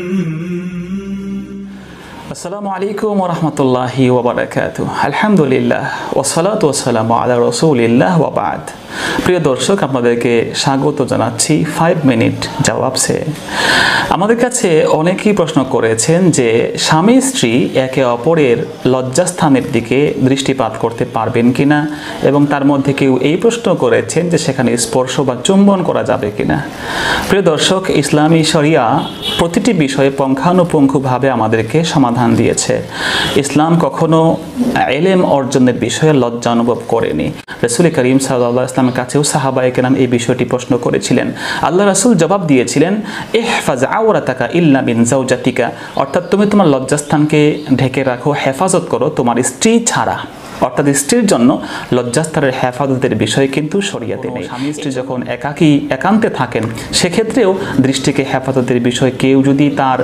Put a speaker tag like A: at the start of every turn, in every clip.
A: Mm-hmm. আসসালামু আলাইকুম ওরহমতুল্লাহি ওবরাকাত আলহামদুলিল্লাহ ওসালাত ওসালাম আলা রসুলিল্লাহ ওবাদ প্রিয় দর্শক, আপনাদেরকে স্বাগত জানাচ্ছি ফাইভ মিনিট জবাব সে। আমাদের কাছে অনেকেই প্রশ্ন করেছেন যে, স্বামী স্ত্রী একে অপরের লজ্জাস্থানের দিকে দৃষ্টিপাত করতে পারবেন কিনা? এবং তার মধ্যে কেউ এই প্রশ্ন করেছেন যে, সেখানে স্পর্শ বা চুম্বন করা যাবে কিনা? প্রিয় দর্শক, ইসলামী শরিয়া প্রতিটি বিষয়ে পঙ্খানুপুঙ্খভাবে আমাদেরকে সমাধান দিয়েছে। ইসলাম কখনো এলেম অর্জনের বিষয়ে লজ্জা অনুভব করেনি। রসুল করিম সাল্লাহ ইসলামের কাছেও সাহাবায়ক নাম এই বিষয়টি প্রশ্ন করেছিলেন। আল্লাহ রাসুল জবাব দিয়েছিলেন এহফাজ আওরাতাকা ইল্লা বিন জাউজাতিকা অর্থাৎ তুমি তোমার লজ্জাস্থানকে ঢেকে রাখো হেফাজত করো তোমার স্ত্রী ছাড়া। অর্থাৎ স্ত্রীর জন্য লজ্জাস্তারের হেফাজতের বিষয় কিন্তু শরিয়াতে নেই। স্বামী স্ত্রী যখন একাকী একান্তে থাকেন সেক্ষেত্রেও দৃষ্টিকে হেফাজতের বিষয় কেউ যদি তার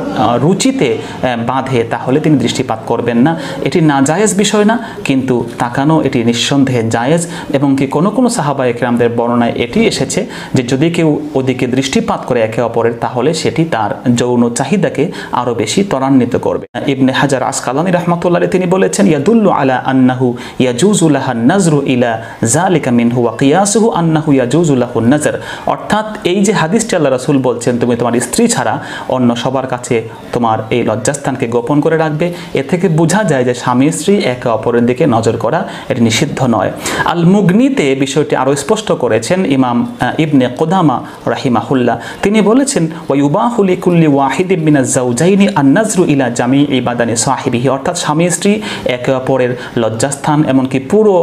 A: রুচিতে বাঁধে তাহলে তিনি দৃষ্টিপাত করবেন না। এটি না জায়েজ বিষয় না, কিন্তু তাকানো এটি নিঃসন্দেহে জায়েজ এবং কি কোনো কোনো সাহাবা একরামদের বর্ণনায় এটি এসেছে যে যদি কেউ ওদিকে দৃষ্টিপাত করে একে অপরের, তাহলে সেটি তার যৌন চাহিদাকে আরও বেশি ত্বরান্বিত করবে। ইবনে হাজার আসকালানি রহমতুল্লাহ তিনি বলেছেন, ইয়াদুল্লু আলা আন্নাহু ইয়াজুজুল্লাহ নাজরু ইলা জালিকা মিনহু ওয়া কিয়াসুহু আন্নাহু ইয়াজুজুল্লাহু নাজর। অর্থাৎ এই যে হাদিসটি আল্লাহ রাসূল বলছেন, তুমি তোমার স্ত্রী ছাড়া অন্য সবার কাছে তোমার এই লজ্জাস্থানকে গোপন করে রাখবে। এ থেকে বোঝা যায় যে স্বামী স্ত্রী একে অপরের দিকে নজর করা এটি নিষিদ্ধ নয়। আল মুগনিতে বিষয়টি আরও স্পষ্ট করেছেন ইমাম ইবনে কোদামা রাহিমাহুল্লাহ। তিনি বলেছেন ওয়ুবাহুলি কুল্লি ওয়াহিদ মিনা জাউজাইনি আন নাজরু ইলা জামি ইবাদানি সাহিবিহি। অর্থাৎ স্বামী স্ত্রী একে অপরের লজ্জাস্থান, এমনকি পুরো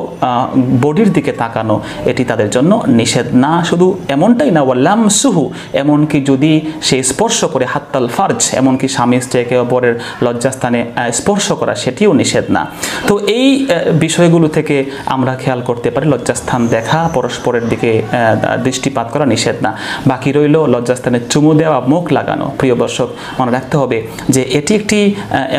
A: বডির দিকে তাকানো, এটি তাদের জন্য নিষেধ। না, শুধু এমনটাই না ওয়াল্লাম সুহু এমনকি যদি সে স্পর্শ করে, হাত্তাল ফার্জ এমনকি স্বামী স্ত্রী একে অপরের লজ্জাস্থানে স্পর্শ করা, সেটিও নিষেধ না। তো এই বিষয়গুলো থেকে আমরা খেয়াল করতে পারি, লজ্জাস্থান দেখা, পরস্পরের দিকে দৃষ্টিপাত করা নিষেধ না। বাকি রইল লজ্জাস্থানে চুমু দেওয়া, মুখ লাগানো। প্রিয় দর্শক, মনে রাখতে হবে যে এটি একটি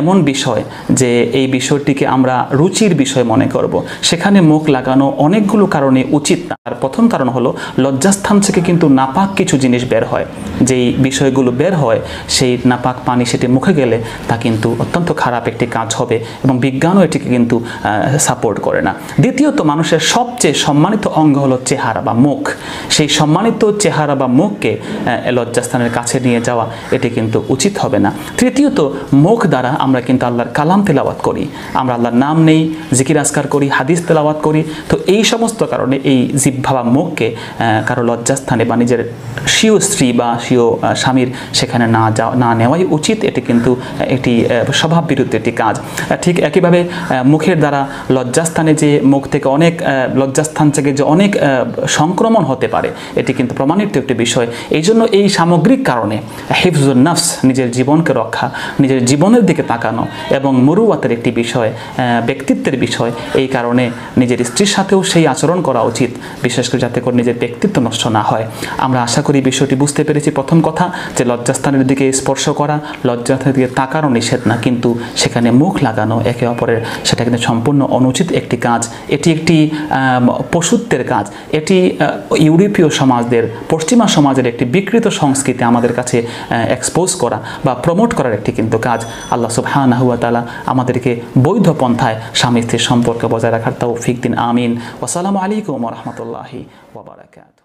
A: এমন বিষয় যে এই বিষয়টিকে আমরা রুচির বিষয় মনে করব। সেখানে মুখ লাগানো অনেকগুলো কারণে উচিত না। আর প্রথম কারণ হলো, লজ্জাস্থান থেকে কিন্তু নাপাক কিছু জিনিস বের হয়। যেই বিষয়গুলো বের হয়, সেই নাপাক পানি সেটি মুখে গেলে তা কিন্তু অত্যন্ত খারাপ একটি কাজ হবে এবং বিজ্ঞানও এটিকে কিন্তু সাপোর্ট করে না। দ্বিতীয়ত, মানুষের সবচেয়ে সম্মানিত অঙ্গ হলো চেহারা বা মুখ। সেই সম্মানিত চেহারা বা মুখকে লজ্জাস্থানের কাছে নিয়ে যাওয়া, এটি কিন্তু উচিত হবে না। তৃতীয়ত, মুখ দ্বারা আমরা কিন্তু আল্লাহর কালাম তেলাওয়াত করি। আমরা আল্লাহর নাম নেই, জিকির আজকার করি, হাদিস তেলাওয়াত করি। তো এই সমস্ত কারণে এই জিভ্ভা বা মুখকে কারও লজ্জাস্থানে বা নিজের স্বীয় স্ত্রী বা স্বীয় স্বামীর সেখানে না যাওয়া, না নেওয়াই উচিত। এটি কিন্তু একটি স্বভাব বিরুদ্ধে একটি কাজ। ঠিক একইভাবে মুখের দ্বারা লজ্জাস্থানে যে মুখ থেকে অনেক লজ্জাস্থান থেকে যে অনেক সংক্রমণ হতে পারে, এটি কিন্তু প্রমাণিত একটি বিষয়। এই জন্য এই সামগ্রিক কারণে হিফজুল নফস নিজের জীবনকে রক্ষা, নিজের জীবনের দিকে তাকানো এবং মরুয়াতের একটি বিষয় ব্যক্তিত্বের বিষয়, এই কারণে নিজের স্ত্রীর সাথেও সেই আচরণ করা উচিত, বিশেষ করে যাতে করে নিজের ব্যক্তিত্ব নষ্ট না হয়। আমরা আশা করি বিষয়টি বুঝতে পেরেছি। প্রথম কথা যে লজ্জাস্থানের দিকে স্পর্শ করা লজ্জাস্থানের দিকে তাকানো নিষেধ না, কিন্তু সেখানে মুখ লাগানো, একে অপরের সেটা কিন্তু সম্পূর্ণ অনুচিত একটি কাজ। এটি একটি পশুত্বের কাজ। এটি ইউরোপীয় সমাজদের, পশ্চিমা সমাজের একটি বিকৃত সংস্কৃতি আমাদের কাছে এক্সপোজ করা বা প্রমোট করার একটি কিন্তু কাজ। আল্লাহ সুবহানাহুয়া তালা আমাদেরকে বৈধ পন্থায় স্বামী স্ত্রীর সম্পর্ক বজায় রাখার তৌফিক দিন। আমিন। ওসালামু আলাইকুম রহমতুল্লাহি ওবরাকাত